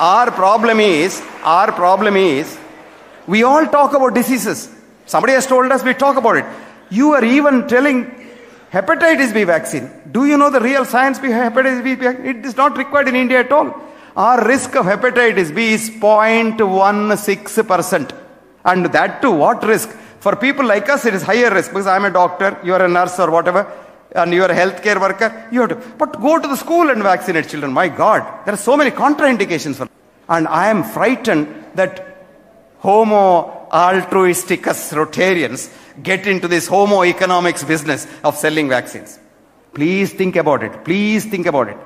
Our problem is, our problem is, we all talk about diseases. Somebody has told us we talk about it. You are even telling hepatitis B vaccine. Do you know the real science behind hepatitis B vaccine? It is not required in India at all. Our risk of hepatitis B is 0.16%. And that too, what risk? For people like us, it is higher risk because I'm a doctor, you are a nurse or whatever, and you are a healthcare worker. You have to, but go to the school and vaccinate children. My God, there are so many contraindications for. And I am frightened that Homo altruisticus Rotarians get into this Homo economicus business of selling vaccines. Please think about it. Please think about it.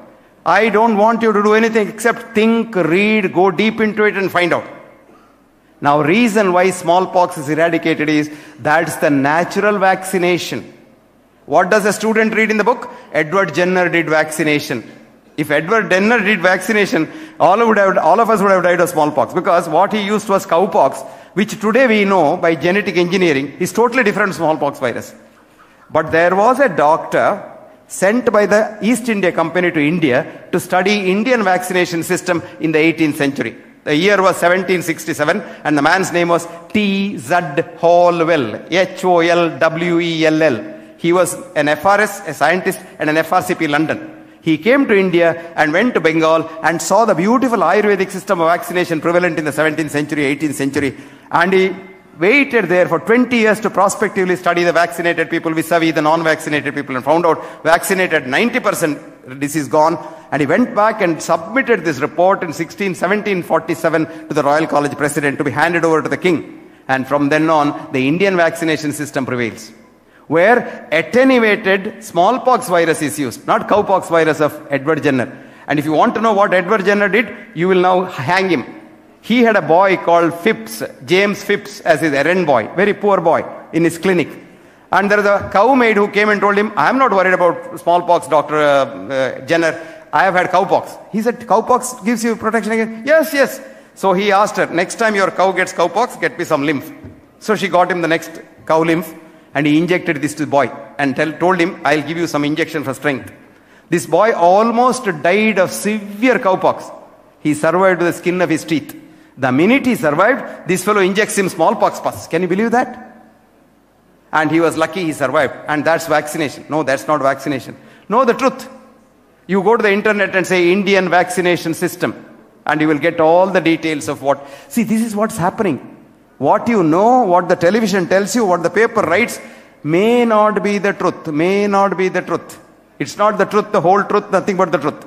I don't want you to do anything except think, read, go deep into it and find out. Now, reason why smallpox is eradicated is that's the natural vaccination. What does a student read in the book? Edward Jenner did vaccination. If Edward Jenner did vaccination, all, would have, all of us would have died of smallpox because what he used was cowpox, which today we know by genetic engineering is totally different smallpox virus. But there was a doctor sent by the East India Company to India to study Indian vaccination system in the 18th century. The year was 1767 and the man's name was T. Z. Holwell, H-O-L-W-E-L-L. He was an FRS, a scientist and an FRCP London. He came to India and went to Bengal and saw the beautiful Ayurvedic system of vaccination prevalent in the 17th century, 18th century. And he waited there for 20 years to prospectively study the vaccinated people vis-a-vis the non-vaccinated people and found out vaccinated 90% disease gone. And he went back and submitted this report in 16, 1747 to the Royal College President to be handed over to the king. And from then on, the Indian vaccination system prevails where attenuated smallpox virus is used, not cowpox virus of Edward Jenner. And if you want to know what Edward Jenner did, you will now hang him. He had a boy called Phipps, James Phipps, as his errand boy, very poor boy, in his clinic. And there is a cow maid who came and told him, I am not worried about smallpox, Dr. Uh, uh, Jenner. I have had cowpox. He said, Cowpox gives you protection against. Yes, yes. So he asked her, Next time your cow gets cowpox, get me some lymph. So she got him the next cow lymph and he injected this to the boy and tell, told him, I'll give you some injection for strength. This boy almost died of severe cowpox. He survived with the skin of his teeth. The minute he survived, this fellow injects him smallpox pus. Can you believe that? And he was lucky he survived. And that's vaccination. No, that's not vaccination. Know the truth. You go to the internet and say Indian vaccination system, and you will get all the details of what. See, this is what's happening. What you know, what the television tells you, what the paper writes, may not be the truth, may not be the truth. It's not the truth, the whole truth, nothing but the truth.